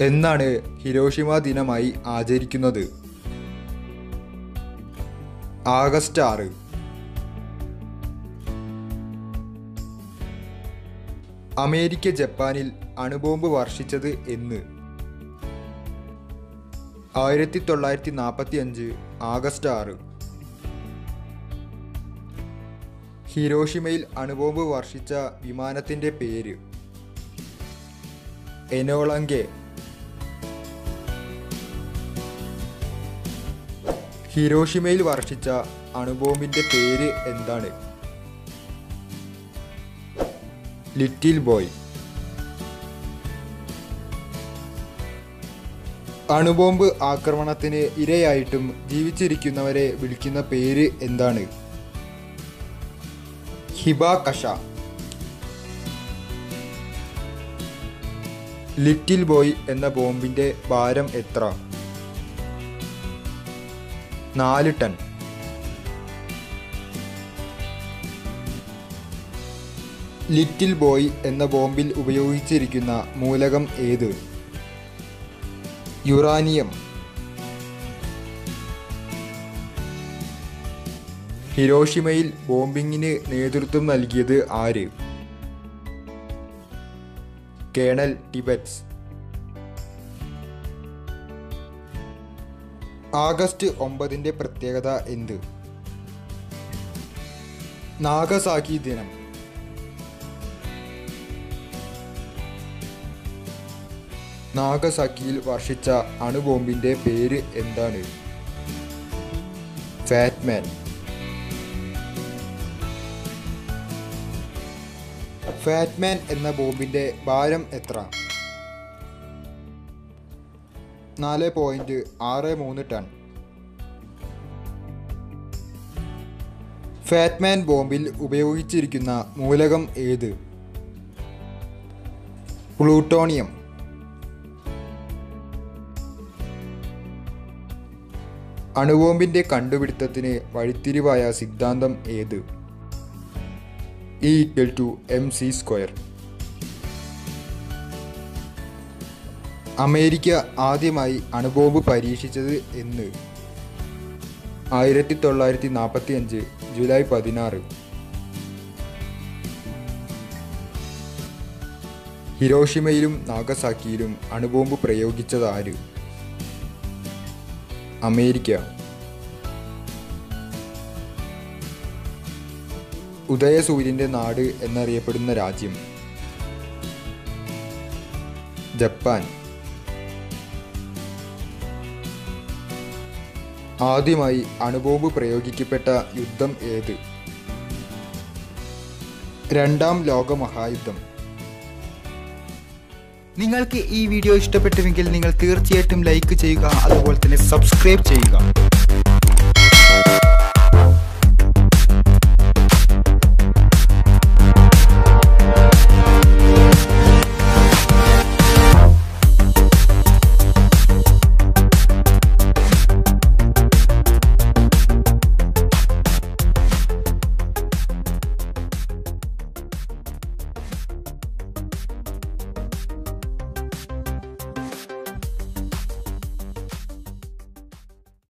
എന്നാണ് ഹിരോഷിമ ദിനമായി ആചരിക്കുന്നത്. ആഗസ്റ്റ് ആറ്. അമേരിക്ക ജപ്പാനിൽ അണുബോംബ് വർഷിച്ചത് എന്ന്. ആയിരത്തി തൊള്ളായിരത്തി നാൽപ്പത്തി അഞ്ച് ആഗസ്റ്റ് ആറ്. ഹിരോഷിമയിൽ അണുബോംബ് വർഷിച്ച വിമാനത്തിന്റെ പേര്. എനോളങ്കെ. ഹിരോഷിമയിൽ വർഷിച്ച അണുബോംബിന്റെ പേര് എന്താണ്? Little boy. അണുബോംബ് ആക്രമണത്തിന് ഇരയായിട്ടും ജീവിച്ചിരിക്കുന്നവരെ വിളിക്കുന്ന പേര് എന്താണ്? ഹിബാകഷ ലിറ്റിൽ ബോയ് എന്ന ബോംബിന്റെ ഭാരം എത്ര? നാല് ടൺ. ലിറ്റിൽ ബോയ് എന്ന ബോംബിൽ ഉപയോഗിച്ചിരിക്കുന്ന മൂലകം ഏത്? യുറാനിയം. ഹിരോഷിമയിൽ ബോംബിങ്ങിന് നേതൃത്വം നൽകിയത് ആര്? Colonel Tibbets. ആഗസ്റ്റ് ഒമ്പതിന്റെ പ്രത്യേകത എന്ത്? നാഗസാക്കി ദിനം. നാഗസാക്കിയിൽ വർഷിച്ച അണുബോംബിന്റെ പേര് എന്താണ്? ഫാറ്റ്മാൻ. ഫാറ്റ്മാൻ എന്ന ബോംബിന്റെ ഭാരം എത്ര? നാല് പോയിന്റ് ആറ് മൂന്ന് ടൺ. ഫാറ്റ്മാൻ ബോംബിൽ ഉപയോഗിച്ചിരിക്കുന്ന മൂലകം ഏത്? പ്ലൂട്ടോണിയം. അണുബോംബിന്റെ കണ്ടുപിടുത്തത്തിന് വഴിത്തിരിവായ സിദ്ധാന്തം ഏത്? E equal to M C square America ആദ്യമായി അണുബോംബ് പരീക്ഷിച്ചത് എന്ന്. ആയിരത്തി തൊള്ളായിരത്തി നാൽപ്പത്തി അഞ്ച് ജൂലൈ പതിനാറ്. ഹിരോഷിമയിലും നാഗസാക്കിയിലും അണുബോംബ് പ്രയോഗിച്ചത് ആര് അമേരിക്ക. ഉദയസൂര്യന്റെ നാട് എന്നറിയപ്പെടുന്ന രാജ്യം. ജപ്പാൻ. ആദ്യമായി അണുബോംബ് പ്രയോഗിക്കപ്പെട്ട യുദ്ധം ഏത്? രണ്ടാം ലോകമഹായുദ്ധം. നിങ്ങൾക്ക് ഈ വീഡിയോ ഇഷ്ടപ്പെട്ടുവെങ്കിൽ നിങ്ങൾ തീർച്ചയായിട്ടും ലൈക്ക് ചെയ്യുക അതുപോലെ തന്നെ സബ്സ്ക്രൈബ് ചെയ്യുക.